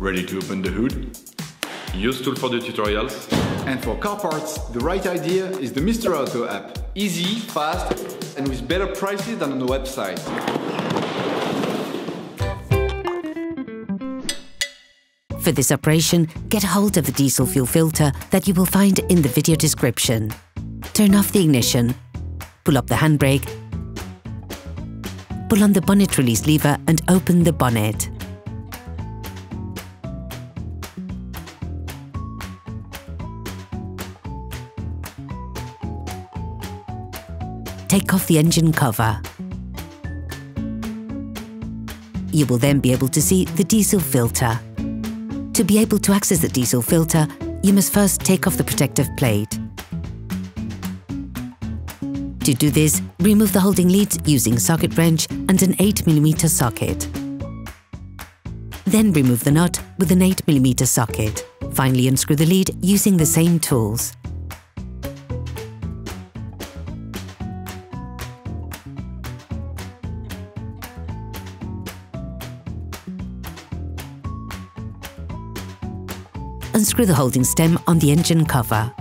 Ready to open the hood? UseTool for the tutorials. And for car parts, the right idea is the Mister Auto app. Easy, fast, and with better prices than on the website. For this operation, get hold of the diesel fuel filter that you will find in the video description. Turn off the ignition, pull up the handbrake, pull on the bonnet release lever and open the bonnet. Take off the engine cover. You will then be able to see the diesel filter. To be able to access the diesel filter, you must first take off the protective plate. To do this, remove the holding leads using socket wrench and an 8mm socket. Then remove the nut with an 8mm socket. Finally unscrew the lead using the same tools. Unscrew the holding stem on the engine cover.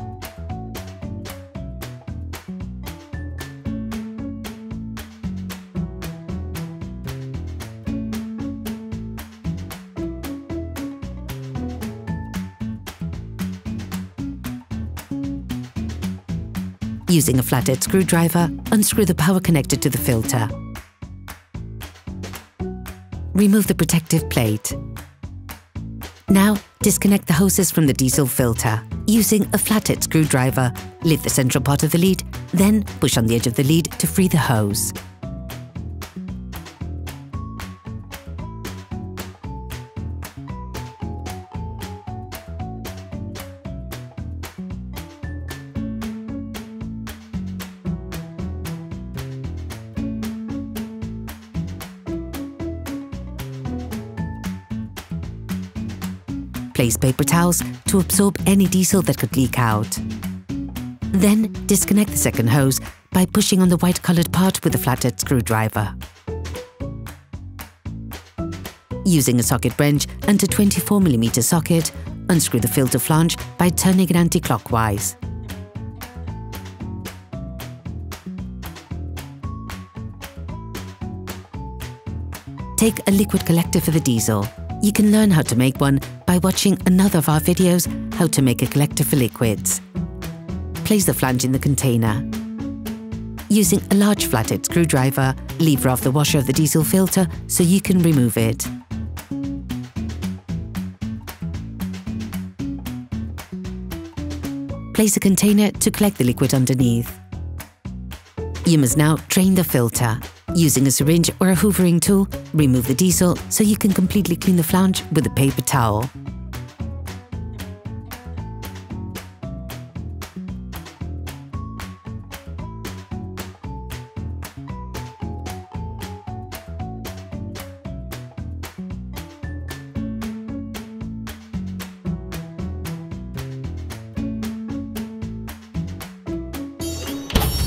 Using a flathead screwdriver, unscrew the power connector to the filter. Remove the protective plate. Now, disconnect the hoses from the diesel filter. Using a flathead screwdriver, lift the central part of the lead, then push on the edge of the lead to free the hose. Place paper towels to absorb any diesel that could leak out. Then disconnect the second hose by pushing on the white coloured part with a flathead screwdriver. Using a socket wrench and a 24mm socket, unscrew the filter flange by turning it anti-clockwise. Take a liquid collector for the diesel. You can learn how to make one by watching another of our videos, How to Make a Collector for Liquids. Place the flange in the container. Using a large flathead screwdriver, lever off the washer of the diesel filter so you can remove it. Place a container to collect the liquid underneath. You must now drain the filter. Using a syringe or a hoovering tool, remove the diesel so you can completely clean the flange with a paper towel.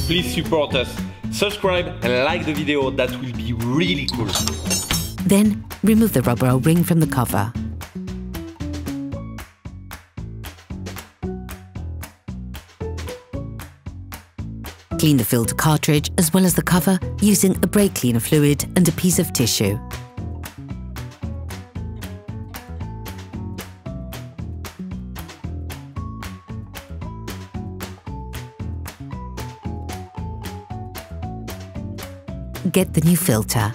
Please support us. Subscribe and like the video, that will be really cool. Then, remove the rubber O-ring from the cover. Clean the filter cartridge as well as the cover using a brake cleaner fluid and a piece of tissue. Get the new filter.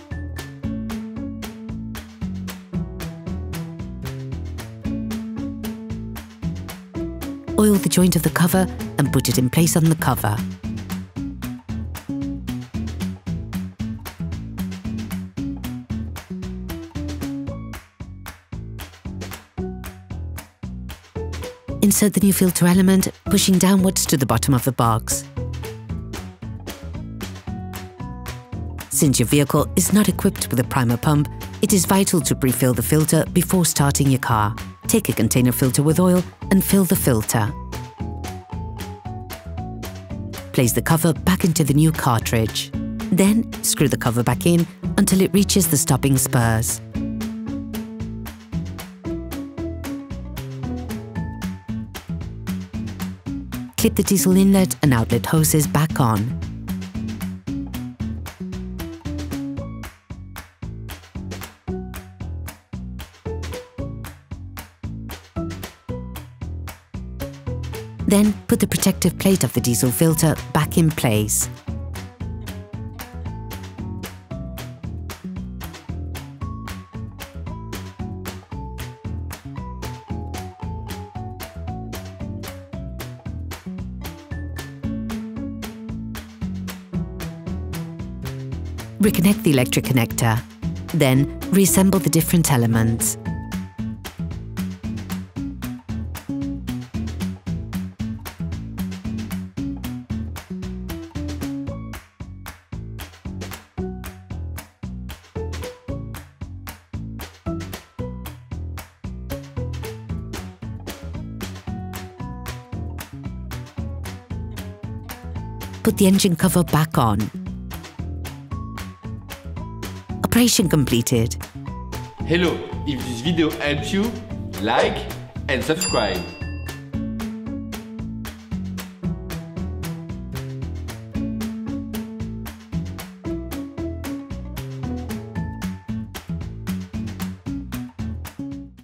Oil the joint of the cover and put it in place on the cover. Insert the new filter element, pushing downwards to the bottom of the box. Since your vehicle is not equipped with a primer pump, it is vital to pre-fill the filter before starting your car. Take a container filter with oil and fill the filter. Place the cover back into the new cartridge. Then screw the cover back in until it reaches the stopping spurs. Clip the diesel inlet and outlet hoses back on Then put the protective plate of the diesel filter back in place. Reconnect the electric connector. Then reassemble the different elements. Put the engine cover back on. Operation completed. Hello, if this video helps you, like and subscribe.